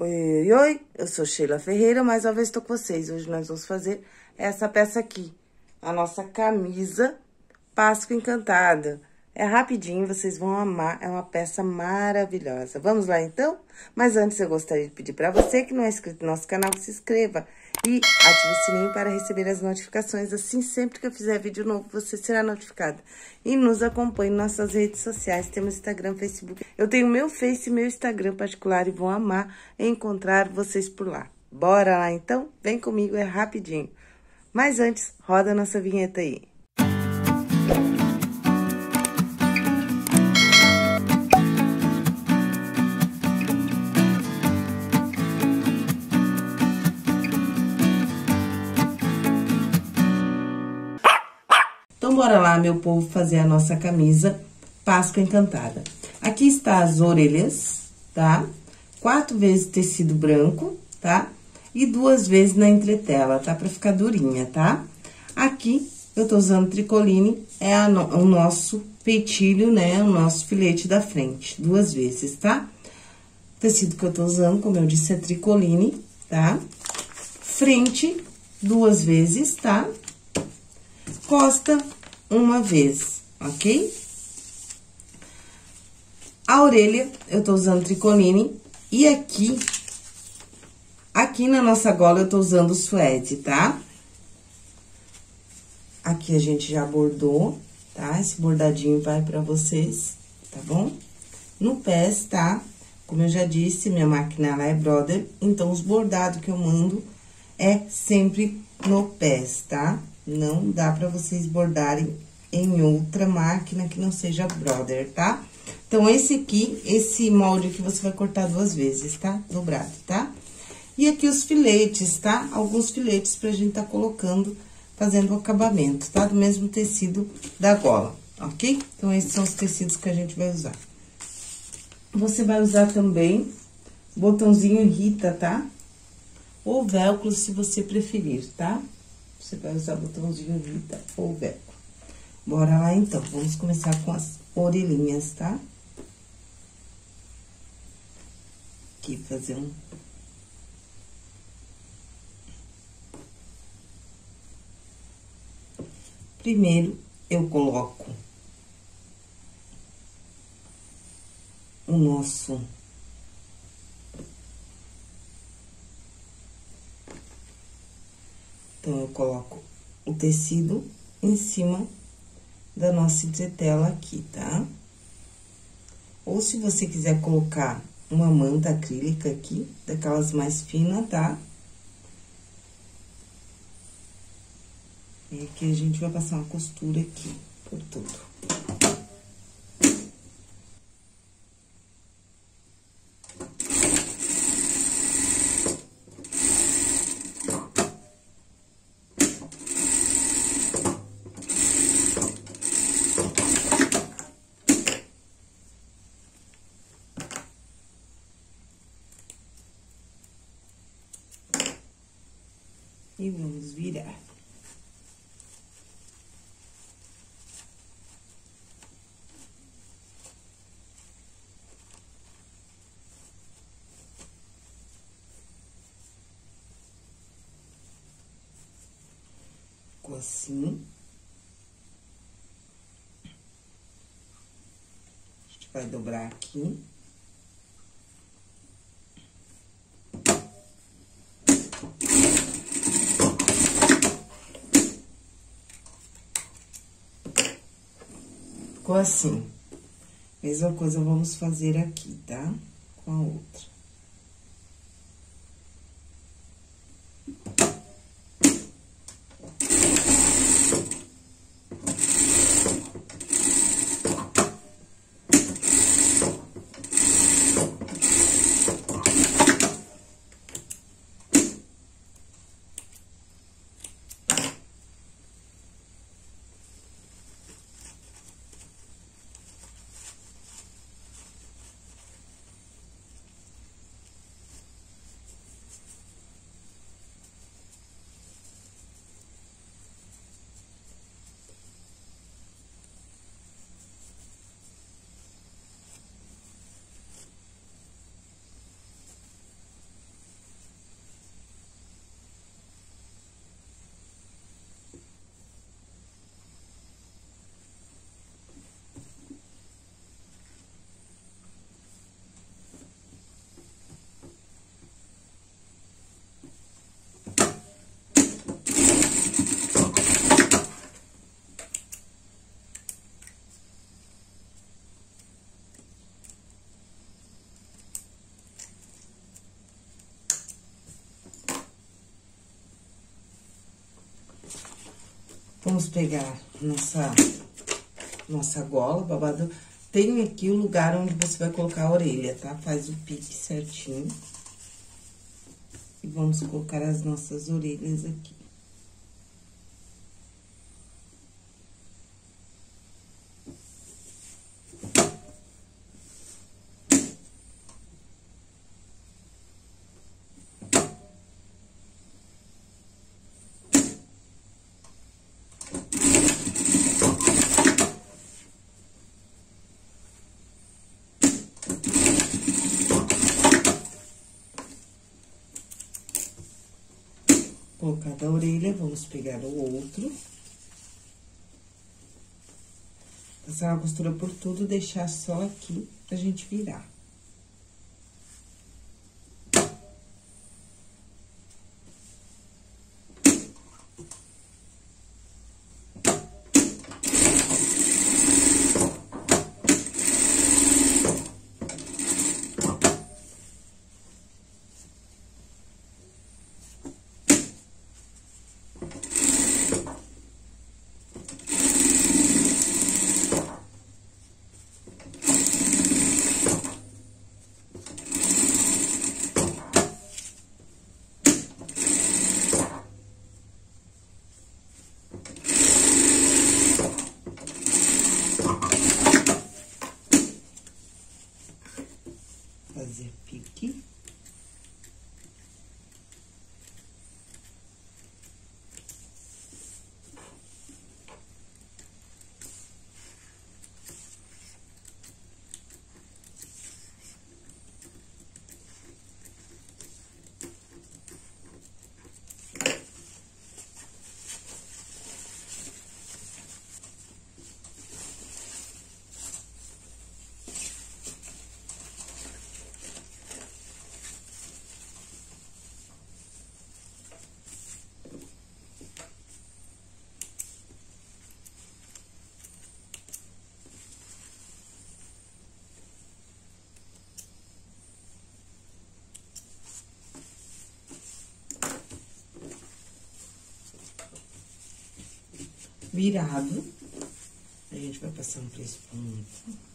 Oi, oi, oi, eu sou Sheila Ferreira, mais uma vez estou com vocês. Hoje nós vamos fazer essa peça aqui, a nossa camisa Páscoa Encantada. É rapidinho, vocês vão amar, é uma peça maravilhosa. Vamos lá, então? Mas antes, eu gostaria de pedir para você que não é inscrito no nosso canal, que se inscreva e ative o sininho para receber as notificações. Assim, sempre que eu fizer vídeo novo, você será notificado. E nos acompanhe nas nossas redes sociais. Temos Instagram, Facebook. Eu tenho meu Face e meu Instagram particular e vou amar encontrar vocês por lá. Bora lá, então? Vem comigo, é rapidinho. Mas antes, roda nossa vinheta aí. Então, bora lá, meu povo, fazer a nossa camisa Páscoa Encantada. Aqui está as orelhas, tá? Quatro vezes tecido branco, tá? E duas vezes na entretela, tá? Pra ficar durinha, tá? Aqui, eu tô usando tricoline, é no, o nosso peitilho, né? O nosso filete da frente, duas vezes, tá? O tecido que eu tô usando, como eu disse, é tricoline, tá? Frente, duas vezes, tá? costa uma vez, ok? A orelha, eu tô usando tricoline. E aqui, aqui na nossa gola, eu tô usando suede, tá? Aqui a gente já bordou, tá? Esse bordadinho vai pra vocês, tá bom? No pés, tá? Como eu já disse, minha máquina, ela é brother, então os bordados que eu mando é sempre no pés, tá? Não dá pra vocês bordarem em outra máquina que não seja brother, tá? Então, esse aqui, esse molde aqui, você vai cortar duas vezes, tá? Dobrado, tá? E aqui os filetes, tá? Alguns filetes pra gente tá colocando, fazendo o acabamento, tá? Do mesmo tecido da gola, ok? Então, esses são os tecidos que a gente vai usar. Você vai usar também botãozinho Rita, tá? Ou velcro, se você preferir, tá? Você vai usar botãozinho Rita ou velcro. Bora lá, então. Vamos começar com as orelhinhas, tá? Aqui, fazer um... Primeiro, eu coloco o nosso Então, eu coloco o tecido em cima da nossa entretela aqui, tá? Ou se você quiser colocar uma manta acrílica aqui, daquelas mais finas, tá? E aqui a gente vai passar uma costura aqui por tudo. E vamos virar. Ficou assim. A gente vai dobrar aqui. Ficou assim. Mesma coisa vamos fazer aqui, tá? Com a outra. Vamos pegar nossa, nossa gola, babado. Tem aqui o lugar onde você vai colocar a orelha, tá? Faz o pique certinho. E vamos colocar as nossas orelhas aqui. Colocada a orelha, vamos pegar o outro. Passar uma costura por tudo, deixar só aqui pra gente virar. Virado. A gente vai passando por esse ponto.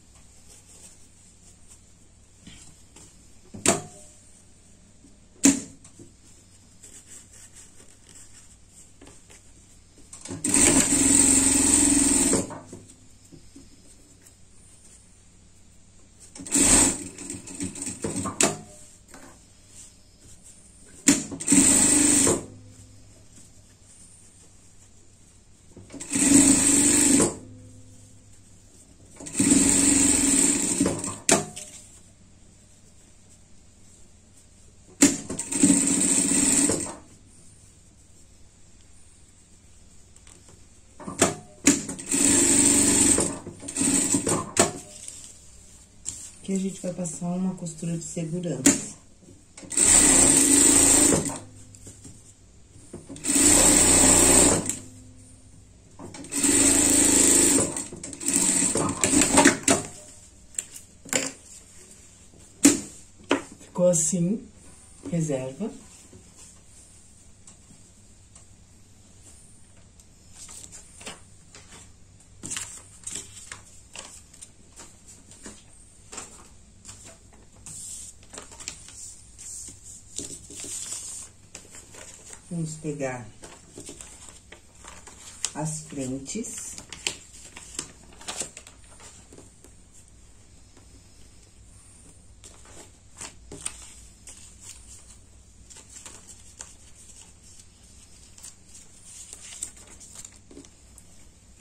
A gente vai passar uma costura de segurança. Ficou assim, reserva. Vamos pegar as frentes.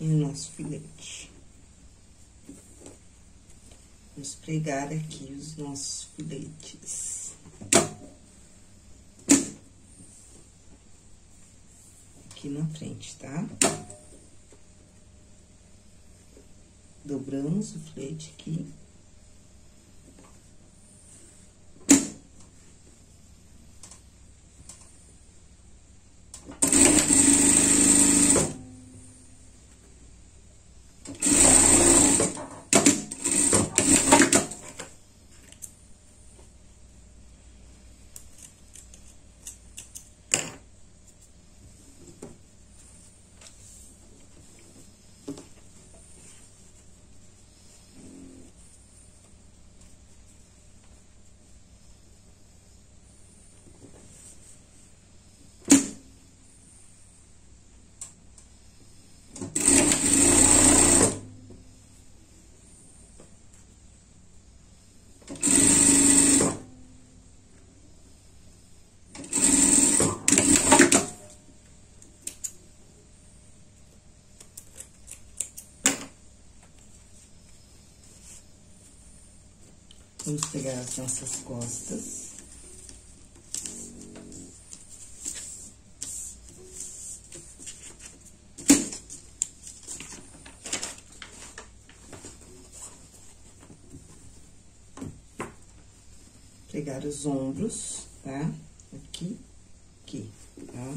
E o nosso filete. Vamos pregar aqui os nossos filetes. aqui na frente, tá? Dobramos o flete aqui. Vamos pegar as nossas costas. Pegar os ombros, tá? Aqui, tá?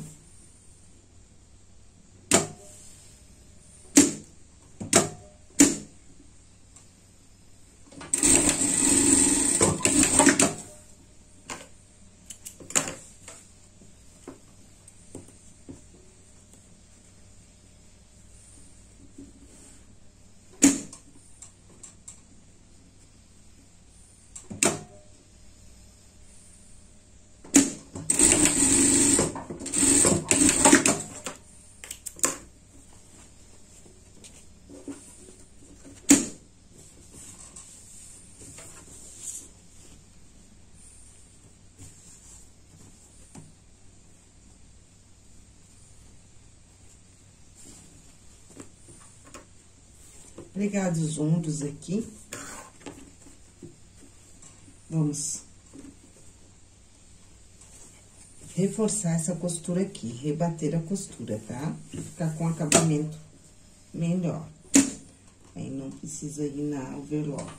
Pregados os ombros aqui. Vamos reforçar essa costura aqui, rebater a costura, tá? Ficar com acabamento melhor. Aí, não precisa ir na overlock.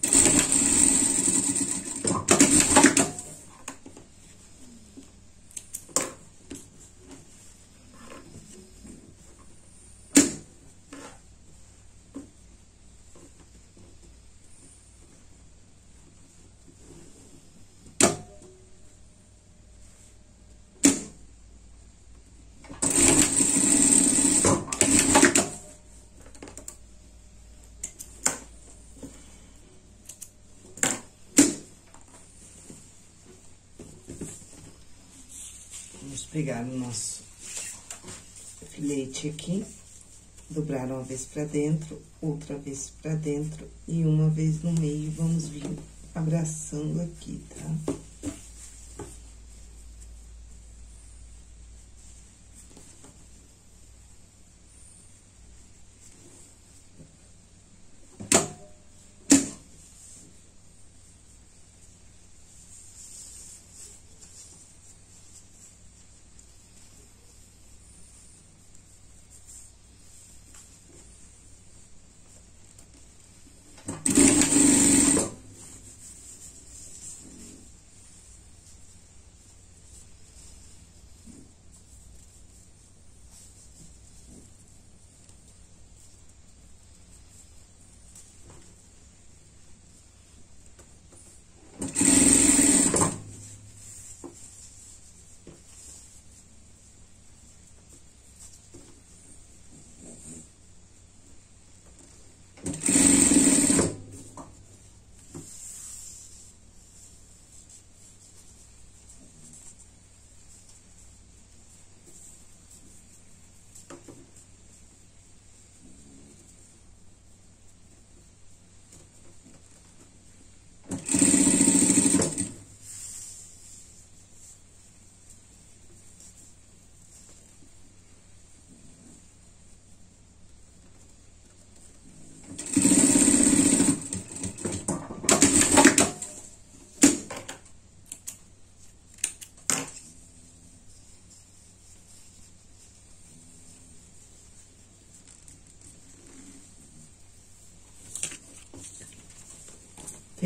Pegar o nosso filete aqui, dobrar uma vez pra dentro, outra vez pra dentro e uma vez no meio, vamos vir abraçando aqui, tá?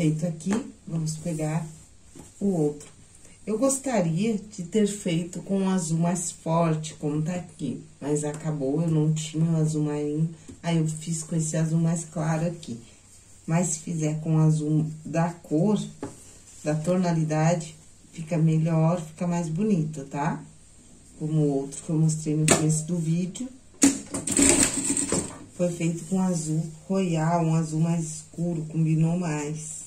Feito aqui, vamos pegar o outro. Eu gostaria de ter feito com um azul mais forte, como tá aqui, mas acabou, eu não tinha o azul marinho, aí eu fiz com esse azul mais claro aqui. Mas se fizer com azul da cor, da tonalidade, fica melhor, fica mais bonito, tá? Como o outro que eu mostrei no começo do vídeo. Foi feito com azul royal, um azul mais escuro, combinou mais.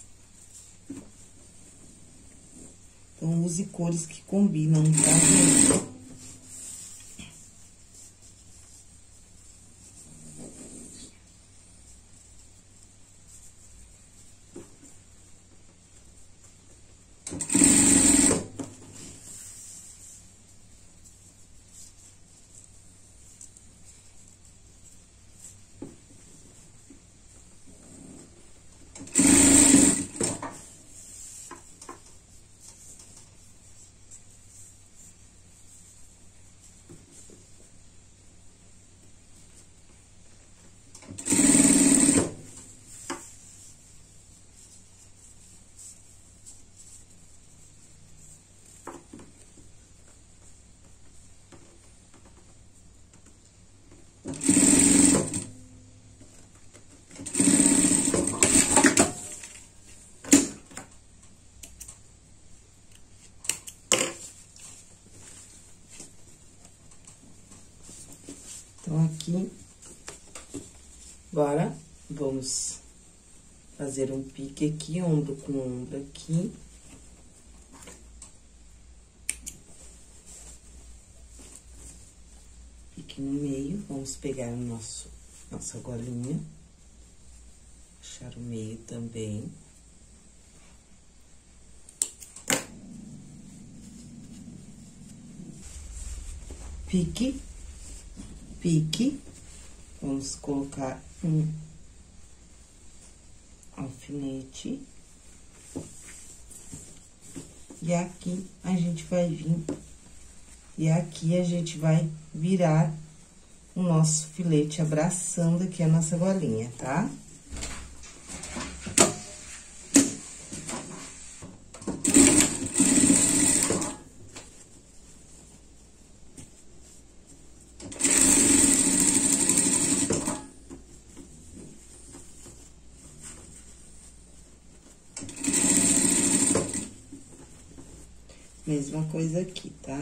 Então, use cores que combinam, tá, agora, vamos fazer um pique aqui, ombro com ombro aqui. Pique no meio, vamos pegar o nosso, nossa golinha. Achar o meio também. Pique pique. Vamos colocar um alfinete. E aqui a gente vai vir, e aqui a gente vai virar o nosso filete abraçando aqui a nossa golinha, tá? Tá? Mesma coisa aqui, tá?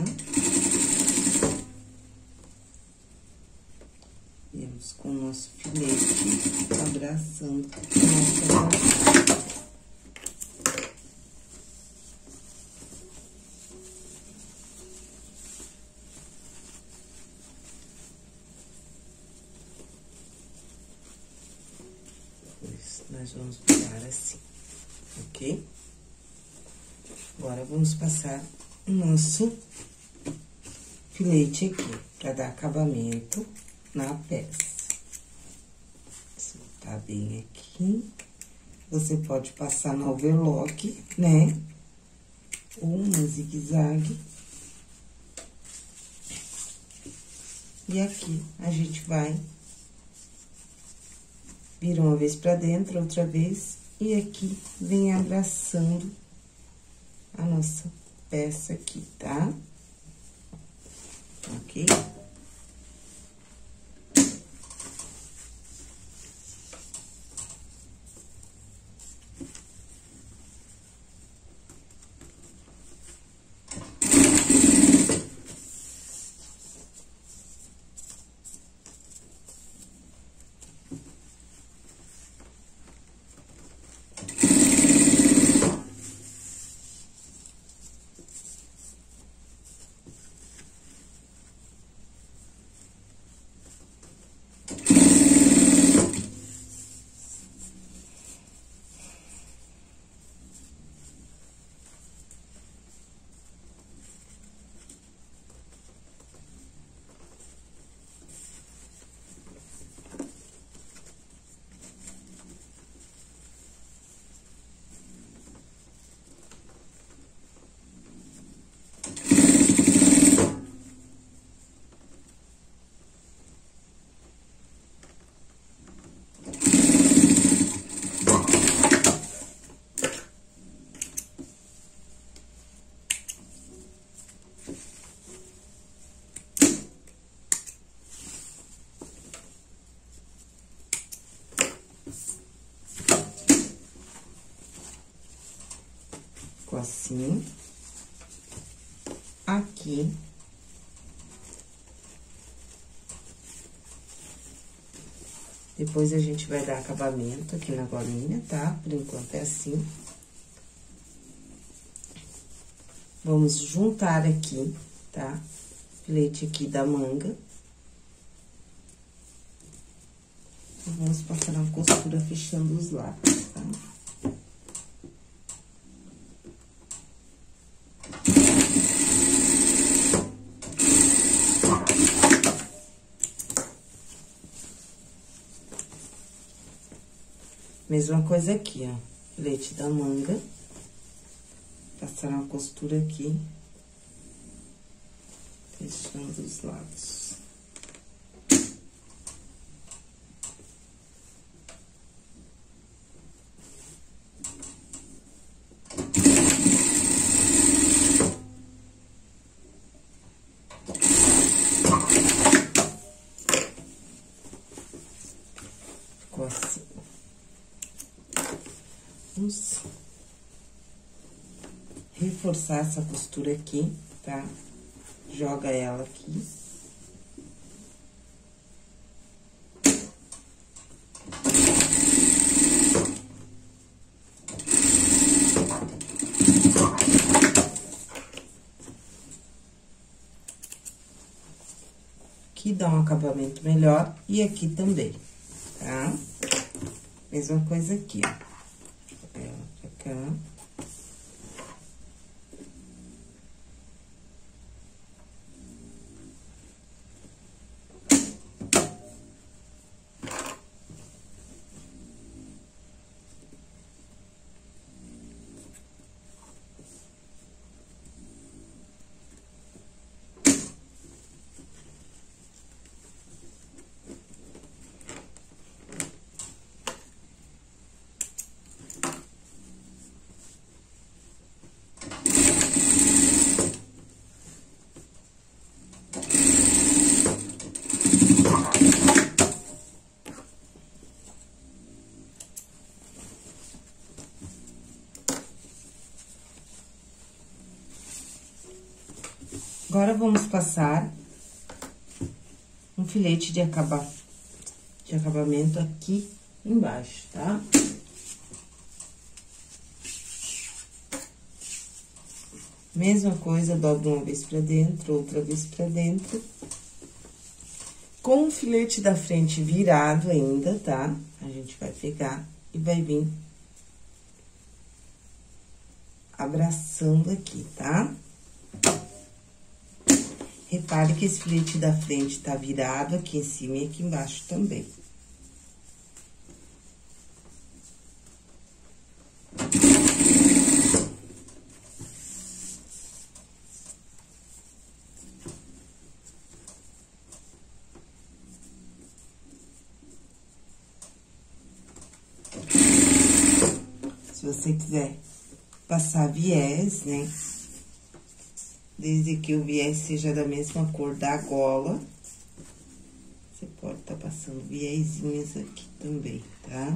Viemos com o nosso filete abraçando nossa Depois, nós vamos virar assim, ok? Agora, vamos passar nosso filete aqui, pra dar acabamento na peça. Soltar bem aqui. Você pode passar no overlock, né? Ou uma zigue-zague. E aqui, a gente vai vira uma vez pra dentro, outra vez, e aqui vem abraçando a nossa peça aqui, tá? Ok? Assim. Aqui. Depois, a gente vai dar acabamento aqui na golinha, tá? Por enquanto, é assim. Vamos juntar aqui, tá? Filete aqui da manga. Vamos passar uma costura fechando os lados, tá? Mesma coisa aqui, ó. Filete da manga. Passar uma costura aqui. Fechando os lados. forçar essa costura aqui, tá? Joga ela aqui. Aqui dá um acabamento melhor e aqui também, tá? Mesma coisa aqui, ó. Ela pra cá. Agora, vamos passar um filete de, acaba, de acabamento aqui embaixo, tá? Mesma coisa, dobra uma vez pra dentro, outra vez pra dentro. Com o filete da frente virado ainda, tá? A gente vai pegar e vai vir abraçando aqui, tá? Repare que esse filete da frente tá virado aqui em cima e aqui embaixo também. Se você quiser passar viés, né? Desde que o viés seja da mesma cor da gola. Você pode estar tá passando viezinhos aqui também, tá?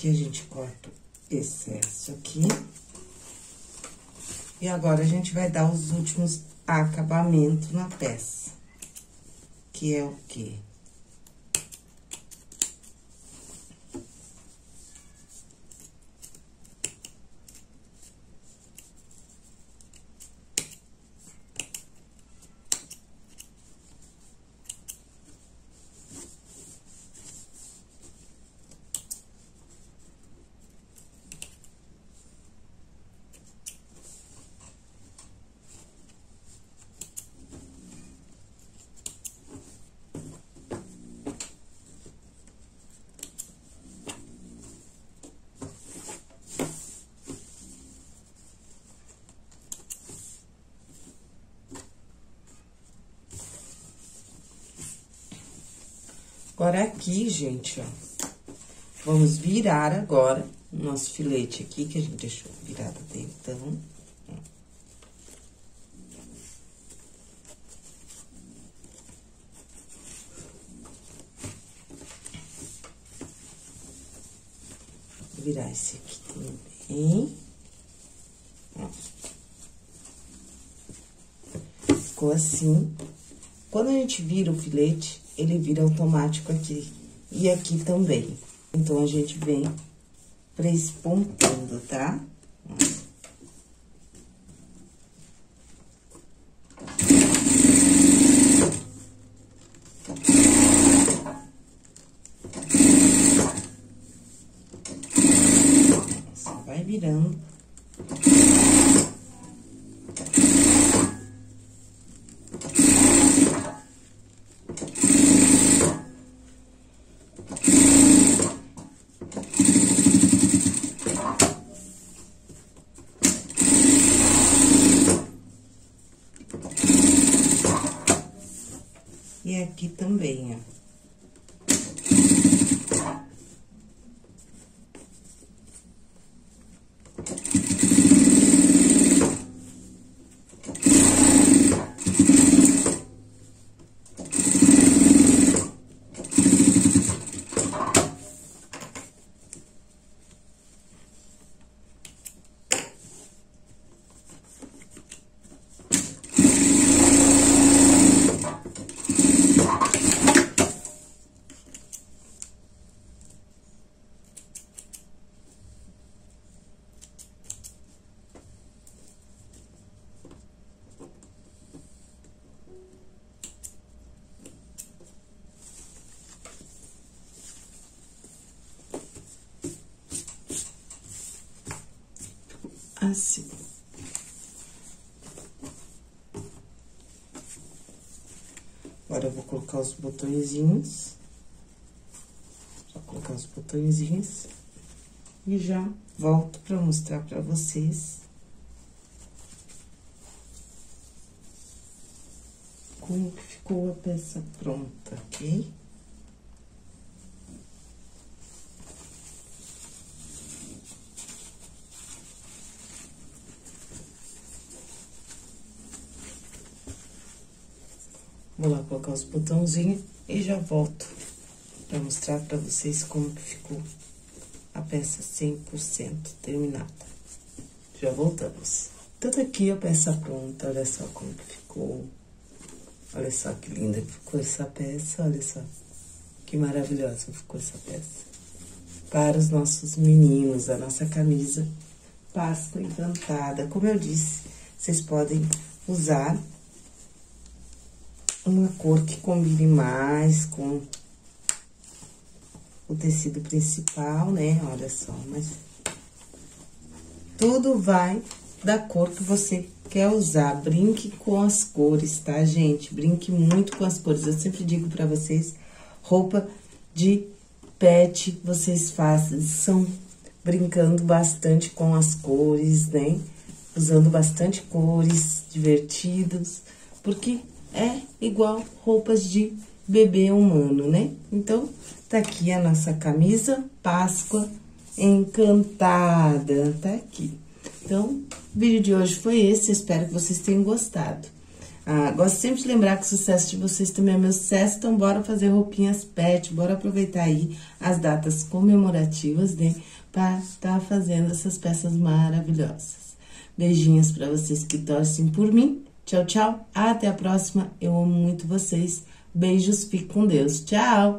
Aqui a gente corta o excesso aqui. E agora, a gente vai dar os últimos acabamentos na peça. Que é o quê? Agora, aqui, gente, ó, vamos virar agora o nosso filete aqui, que a gente deixou virado até então. Virar esse aqui também. Ficou assim. Quando a gente vira o filete, ele vira automático aqui. E aqui também. Então, a gente vem prespontando, tá? Ó. virando. E aqui também, ó. Agora, eu vou colocar os botõezinhos. Vou colocar os botõezinhos. E já volto pra mostrar pra vocês. Como ficou a peça pronta, ok? Vou lá colocar os botãozinhos e já volto pra mostrar pra vocês como que ficou a peça 100% terminada. Já voltamos. Então, aqui a peça pronta, olha só como que ficou. Olha só que linda que ficou essa peça, olha só. Que maravilhosa ficou essa peça. Para os nossos meninos, a nossa camisa Páscoa Encantada. Como eu disse, vocês podem usar uma cor que combine mais com o tecido principal, né? Olha só, mas tudo vai da cor que você quer usar. Brinque com as cores, tá, gente? Brinque muito com as cores. Eu sempre digo pra vocês, roupa de pet, vocês fazem, são brincando bastante com as cores, né? Usando bastante cores divertidas, porque é igual roupas de bebê humano, né? Então, tá aqui a nossa camisa Páscoa encantada, tá aqui. Então, o vídeo de hoje foi esse, espero que vocês tenham gostado. Ah, gosto sempre de lembrar que o sucesso de vocês também é meu sucesso, então bora fazer roupinhas pet, bora aproveitar aí as datas comemorativas, né? Pra estar tá fazendo essas peças maravilhosas. Beijinhos para vocês que torcem por mim Tchau, tchau. Até a próxima. Eu amo muito vocês. Beijos. Fique com Deus. Tchau.